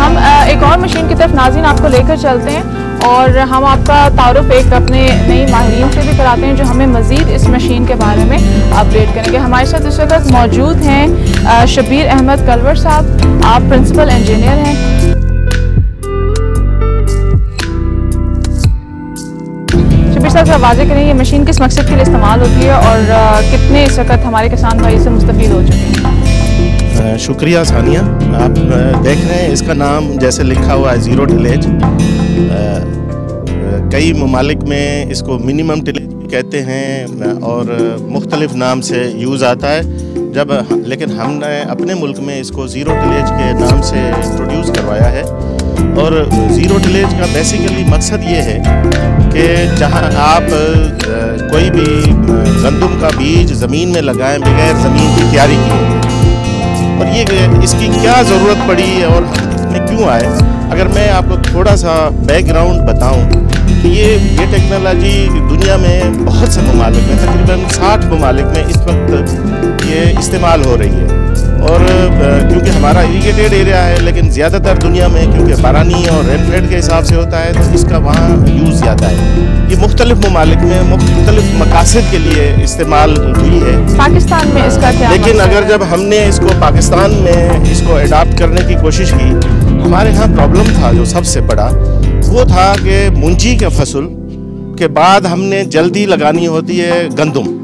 ہم ایک اور مشین کی طرف ناظرین آپ کو لے کر چلتے ہیں اور ہم آپ کا تعارف ایک اپنے نئی ماہرین سے بھی کراتے ہیں جو ہمیں مزید اس مشین کے بارے میں اپڈیٹ کریں گے۔ ہمارے ساتھ اس وقت موجود ہیں شبیر احمد کلور صاحب۔ آپ پرنسپل انجینئر ہیں۔ شبیر صاحب سے واضح کریں، یہ مشین کس مقصد کے لیے استعمال ہوتی ہے اور کتنے اس وقت ہمارے کسان بھائی سے مستفید ہو چکے ہیں؟ شکریہ ثانیہ۔ آپ دیکھ رہے ہیں اس کا نام، جیسے لکھا ہوا ہے، زیرو ٹلیج کئی ممالک میں اس کو منیمم ٹلیج بھی کہتے ہیں، اور مختلف نام سے یوز آتا ہے۔ جب لیکن ہم نے اپنے ملک میں اس کو زیرو ٹلیج کے نام سے انٹروڈیوس کروایا ہے۔ اور زیرو ٹلیج کا بیسیکلی مقصد یہ ہے کہ جہاں آپ کوئی بھی گندم کا بیج زمین میں لگائیں بغیر زمین کی تیاری کی اور یہ اس کی کیا ضرورت پڑی اور اس میں کیوں آئے؟ اگر میں آپ کو تھوڑا سا بیک گراؤنڈ بتاؤں یہ یہ ٹیکنالوجی دنیا میں بہت سے ممالک میں، تقریباً ساٹھ ممالک میں اس وقت یہ استعمال ہو رہی ہے۔ اور کیونکہ ہمارا اریگیٹیڈ ایریا ہے لیکن زیادہ تر دنیا میں کیونکہ بارانی اور رین فیڈ کے حساب سے ہوتا ہے تو اس کا وہاں یوز زیادہ ہے۔ یہ مختلف ممالک میں مختلف مقاصد کے لیے استعمال ہوئی ہے۔ پاکستان میں اس کا کیا لیکن اگر جب ہم نے اس کو پاکستان میں اس کو اڈاپٹ کرنے کی کوشش کی ہمارے ہاں پرابلم تھا جو سب سے بڑا۔ وہ تھا کہ منجی کے فصل کے بعد ہم نے جلدی لگانی ہوتی ہے گندم۔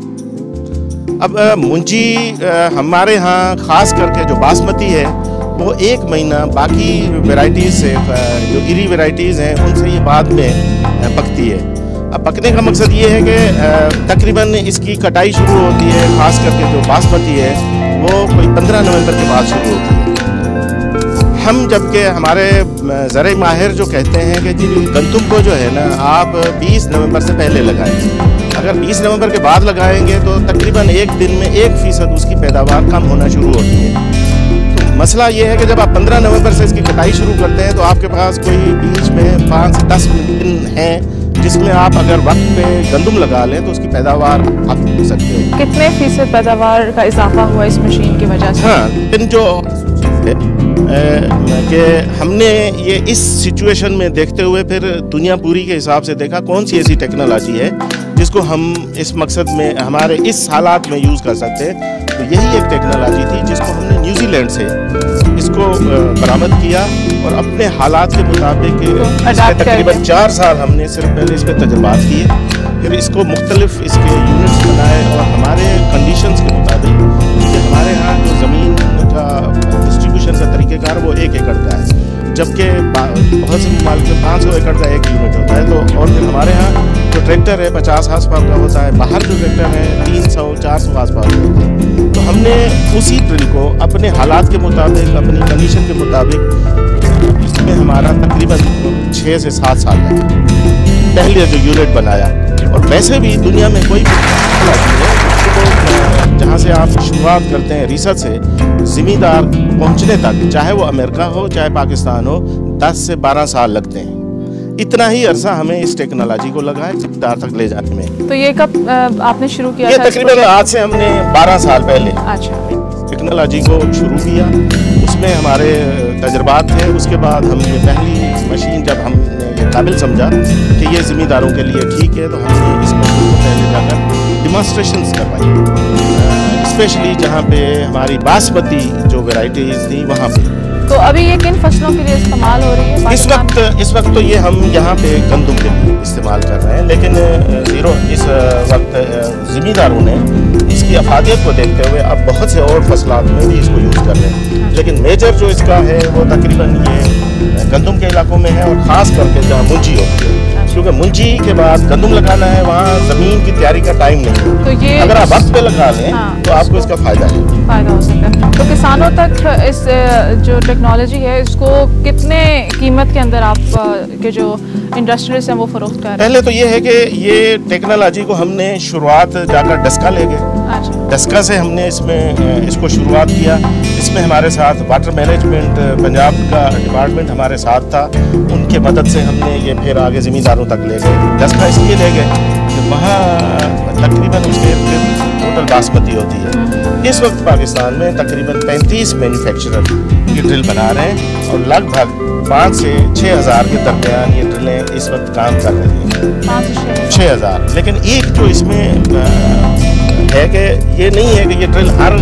اب منجی ہمارے ہاں خاص کر کے جو باسمتی ہے، وہ ایک مہینہ باقی ویرائٹیز سے جو گری ویرائٹیز ہیں، ان سے یہ بعد میں پکتی ہے۔ اب پکنے کا مقصد یہ ہے کہ تقریباً اس کی کٹائی شروع ہوتی ہے، خاص کر کے جو باسمتی ہے، وہ کوئی پندرہ نومبر کے بعد شروع ہوتی ہے۔ ہم جبکہ ہمارے زرعی ماہر جو کہتے ہیں کہ جی گندم کو جو ہے نا آپ بیس نومبر سے پہلے لگائیں۔ اگر بیس نومبر کے بعد لگائیں گے تو تقریباً ایک دن میں ایک فیصد اس کی پیداوار کم ہونا شروع ہوتی ہے۔ مسئلہ یہ ہے کہ جب آپ پندرہ نومبر سے اس کی کٹائی شروع کرتے ہیں تو آپ کے پاس کوئی بیچ میں پانچ سے دس دن ہیں جس میں آپ اگر وقت پہ گندم لگا لیں تو اس کی پیداوار آپ لے سکتے ہیں۔ کتنے فیصد پیداوار کا اضافہ ہوا اس مشین کی وجہ سے؟ ہاں جو کہ ہم نے یہ اس سچویشن میں دیکھتے ہوئے پھر دنیا پوری کے حساب سے دیکھا کون سی ایسی ٹیکنالوجی ہے جس کو ہم اس مقصد میں ہمارے اس حالات میں یوز کر سکتے ہیں؟ تو یہی ایک ٹیکنالوجی تھی جس کو ہم نے نیوزی لینڈ سے اس کو برآمد کیا اور اپنے حالات کے مطابق تقریباً چار سال ہم نے صرف پہلے اس پہ تجربات کیے پھر اس کو مختلف اس کے یونٹس بنائے اور ہمارے کنڈیشنز کے مطابق جبکہ بہت سے ممالک میں پانچ سو ایکڑ کا ایک یونٹ ہوتا ہے، تو اور ہمارے ہاں جو ٹریکٹر ہے، پچاس آس پاس کا ہوتا ہے، باہر جو ٹریکٹر ہے، تین سو، چار سو آس پاس ہوتے ہیں تو ہم نے اسی ڈرل کو اپنے حالات کے مطابق، اپنی کنڈیشن کے مطابق اس میں ہمارا تقریباً چھ سے سات سال لگا۔ پہلے جو یونٹ بنایا، اور ویسے بھی دنیا میں کوئی بھی جہاں سے آپ شروعات کرتے ہیں ریسرچ سے ذمہ دار پہنچنے تک چاہے وہ امریکہ ہو چاہے پاکستان ہو دس سے بارہ سال لگتے ہیں۔ اتنا ہی عرصہ ہمیں اس ٹیکنالوجی کو لگا ہے ذمہ دار تک لے جانے میں۔ تو یہ کب آپ نے شروع کیا یہ تقریباً آج سے ہم نے بارہ سال پہلے۔ اچھا۔ ٹیکنالوجی کو شروع کیا۔ اس میں ہمارے تجربات تھے۔ اس کے بعد ہم یہ پہلی مشین جب ہم نے یہ قابل سمجھا کہ یہ ذمہ داروں کے لیے ٹھیک ہے تو ہم نے اس مشین کو پہلے جا کر ڈیمانسٹریشنس کروائی۔ اسپیشلی جہاں پہ ہماری باسمتی جو ویرائٹیز تھیں وہاں پہ۔ تو ابھی یہ کن فصلوں کے لیے استعمال ہو رہی ہے؟ اس وقت اس وقت تو یہ ہم یہاں پہ گندم کے لیے استعمال کر رہے ہیں لیکن زیرو اس وقت ذمہ داروں نے اس کی افادیت کو دیکھتے ہوئے اب بہت سے اور فصلات میں بھی اس کو یوز کر رہے ہیں۔ لیکن میجر جو اس کا ہے وہ تقریباً یہ گندم کے علاقوں میں ہے اور خاص کر کے جہاں منجی ہوتی ہے۔ کیونکہ منجی کے بعد گندم لگانا ہے وہاں زمین کی تیاری کا ٹائم نہیں تو یہ اگر آپ وقت پہ لگا لیں تو آپ کو اس کا فائدہ ہے۔ فائدہ ہو سکتا ہے۔ تو کسانوں تک اس جو ٹیکنالوجی ہے اس کو کتنے قیمت کے اندر آپ کے جو انڈسٹریز ہیں وہ فروخت کر رہے ہیں؟ پہلے تو یہ ہے کہ یہ ٹیکنالوجی کو ہم نے شروعات جا کر ڈسکا لے گئے۔ دسکا سے ہم نے اس میں اس کو شروعات کیا اس میں ہمارے ساتھ واٹر مینجمنٹ پنجاب کا ڈپارٹمنٹ ہمارے ساتھ تھا ان کے مدد سے ہم نے یہ پھر آگے زمینداروں تک لے گئے دسکا اس لیے لے گئے کہ وہاں تقریباً اس کے ٹوٹل باسمتی ہوتی ہے اس وقت پاکستان میں تقریباً پینتیس مینوفیکچرر یہ ڈرل بنا رہے ہیں اور لگ بھگ پانچ سے چھ ہزار کے درمیان یہ ڈرلیں اس وقت کام کر رہی ہیں چھ ہزار لیکن ایک جو اس میں ہے کہ یہ نہیں ہے کہ یہ ڈرل ہر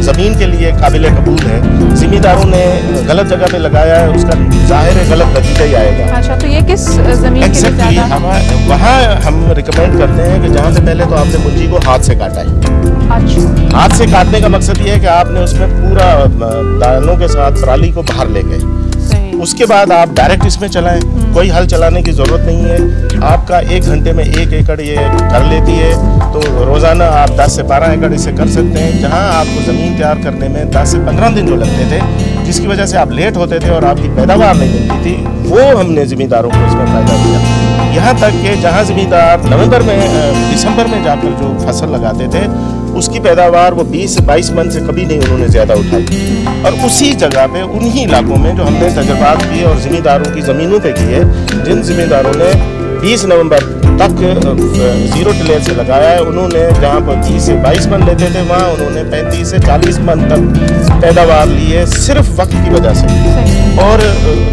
زمین کے لیے قابل قبول ہے۔ ذمہ داروں نے غلط جگہ پہ لگایا ہے اس کا ظاہر ہے غلط نتیجہ ہی آئے گا۔ اچھا تو یہ کس زمین کے لیے وہاں ہم ریکمینڈ کرتے ہیں کہ جہاں سے پہلے تو آپ نے منجی کو ہاتھ سے کاٹا ہے۔ اچھا۔ ہاتھ سے کاٹنے کا مقصد یہ ہے کہ آپ نے اس میں پورا دانوں کے ساتھ پرالی کو باہر لے گئے۔ اس کے بعد آپ ڈائریکٹ اس میں چلائیں۔ کوئی حل چلانے کی ضرورت نہیں ہے۔ آپ کا ایک گھنٹے میں ایک ایکڑ یہ کر لیتی ہے۔ تو روزانہ آپ دس سے بارہ ایکڑ اسے کر سکتے ہیں۔ جہاں آپ کو زمین تیار کرنے میں دس سے پندرہ دن جو لگتے تھے، جس کی وجہ سے آپ لیٹ ہوتے تھے اور آپ کی پیداوار نہیں ملتی تھی، وہ ہم نے زمینداروں کو اس میں فائدہ دیا۔ یہاں تک کہ جہاں زمیندار نومبر میں دسمبر میں جا کر جو فصل لگاتے تھے اس کی پیداوار وہ بیس سے بائیس من سے کبھی نہیں انہوں نے زیادہ اٹھائی۔ اور اسی جگہ پہ انہی علاقوں میں جو ہم نے تجربات کیے اور ذمہ داروں کی زمینوں پہ کیے، جن ذمہ داروں نے بیس نومبر تک زیرو ٹلے سے لگایا ہے۔ انہوں نے جہاں پر تیس سے بائیس من لیتے تھے، وہاں انہوں نے پینتیس سے چالیس من تک پیداوار لیے صرف وقت کی وجہ سے اور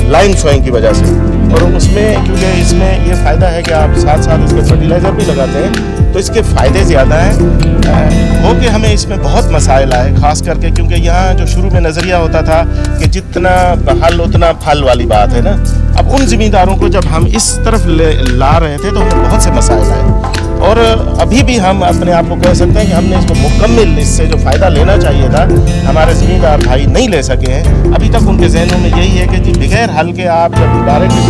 لائن سوائنگ کی وجہ سے۔ اور اس میں، کیونکہ اس میں یہ فائدہ ہے کہ آپ ساتھ ساتھ اس کے فرٹیلائزر بھی لگاتے ہیں تو اس کے فائدے زیادہ ہیں۔ وہ کہ ہمیں اس میں بہت مسائل آئے، خاص کر کے کیونکہ یہاں جو شروع میں نظریہ ہوتا تھا کہ جتنا حل اتنا پھل والی بات ہے نا۔ اب ان زمینداروں کو جب ہم اس طرف لا رہے تھے تو ہمیں بہت سے مسائل آئے۔ اور ابھی بھی ہم اپنے آپ کو کہہ سکتے ہیں کہ ہم نے اس کو مکمل اس سے جو فائدہ لینا چاہیے تھا، ہمارے زمیندار بھائی نہیں لے سکے ہیں۔ ابھی تک ان کے ذہنوں میں یہی ہے کہ جی بغیر حل کے آپ جب ڈائریکٹ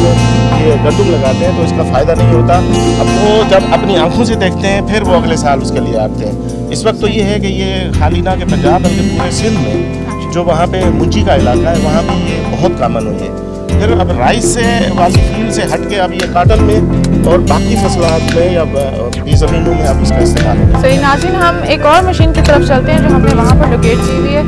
یہ گندم لگاتے ہیں تو اس کا فائدہ نہیں ہوتا۔ اب وہ جب اپنی آنکھوں سے دیکھتے ہیں، پھر وہ اگلے سال اس کے لیے آتے ہیں۔ اس وقت تو یہ ہے کہ یہ خالی نہ کہ پنجاب، بلکہ پورے سندھ میں جو وہاں پہ منچی کا علاقہ ہے، وہاں پہ یہ بہت کامن ہوئی ہے۔ پھر اب رائس سے، والی فیلڈ سے ہٹ کے اب یہ کاٹن میں اور باقی فصلات میں یا باقی زمینوں میں آپ اس کا استعمال صحیح ناظرین، ہم ایک اور مشین کی طرف چلتے ہیں جو ہم نے وہاں پر لوکیٹ کی ہوئی ہے۔